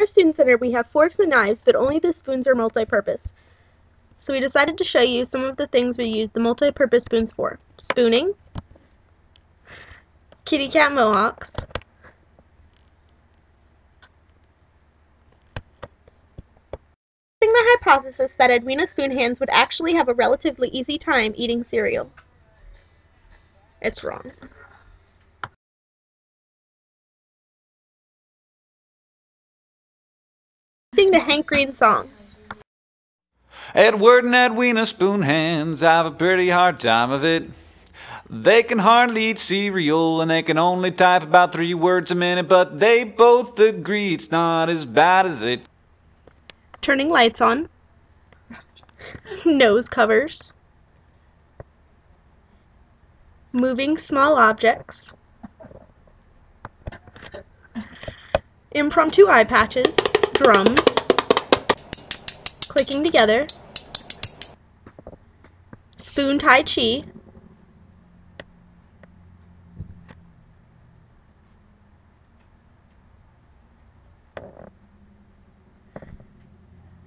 our student center we have forks and knives, but only the spoons are multi-purpose. So we decided to show you some of the things we use the multi-purpose spoons for. Spooning, kitty cat mohawks, the hypothesis that Edwina Spoonhands would actually have a relatively easy time eating cereal. It's wrong. Sing the Hank Green songs. Edward and Edwina Spoonhands have a pretty hard time of it. They can hardly eat cereal and they can only type about three words a minute, but they both agree it's not as bad as it. Turning lights on. Nose covers. Moving small objects. Impromptu eye patches. Drums. Clicking together. Spoon Tai Chi.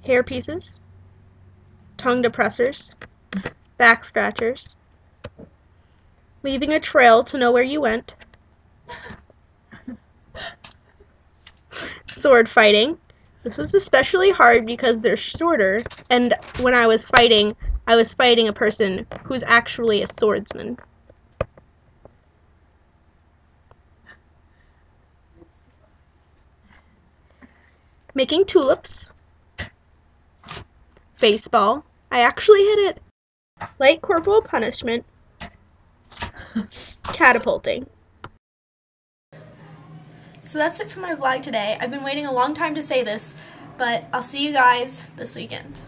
hair pieces, tongue depressors, back scratchers, leaving a trail to know where you went, sword fighting. This was especially hard because they're shorter, and when I was fighting, I was fighting a person who's actually a swordsman. Making tulips, baseball. I actually hit it. Light corporal punishment. Catapulting. So that's it for my vlog today. I've been waiting a long time to say this, but I'll see you guys this weekend.